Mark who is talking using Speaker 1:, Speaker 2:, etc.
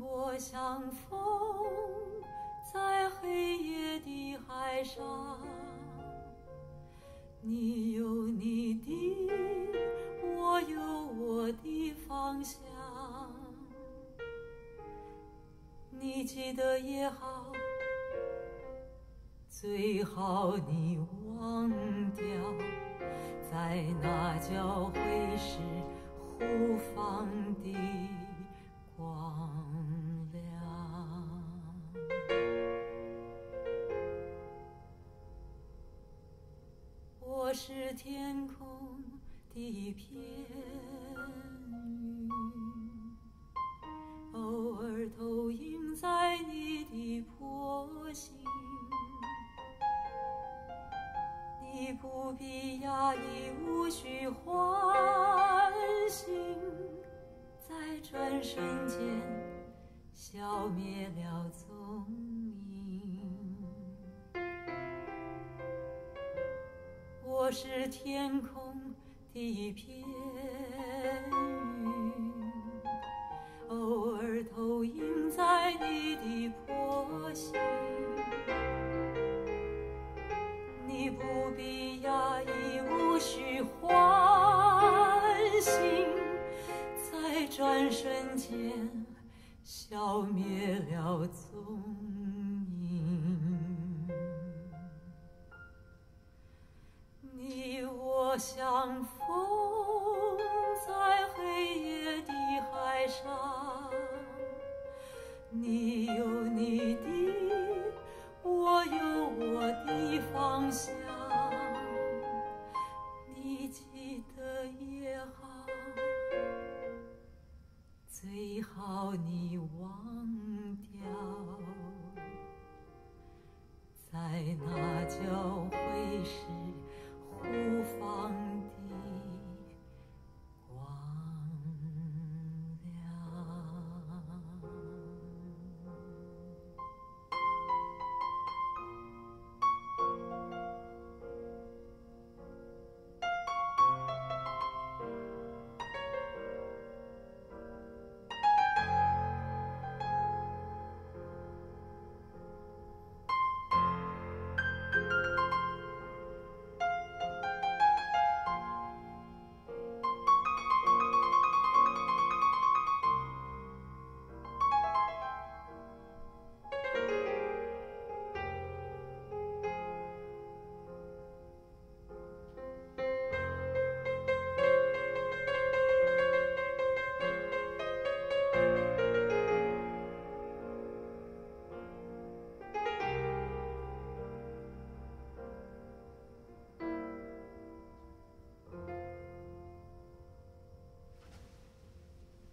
Speaker 1: 我像风在黑夜的海上你有你的我有我的方向。你记得也好最好你忘掉在那交会时互放的光。天空的一片云，偶尔投影在你的波心。你不必压抑，无需唤醒，在转瞬间消灭了我是天空的一片云，偶尔投影在你的波心。你不必压抑，无需唤醒，在转瞬间消灭了踪影。像风在黑夜的海上，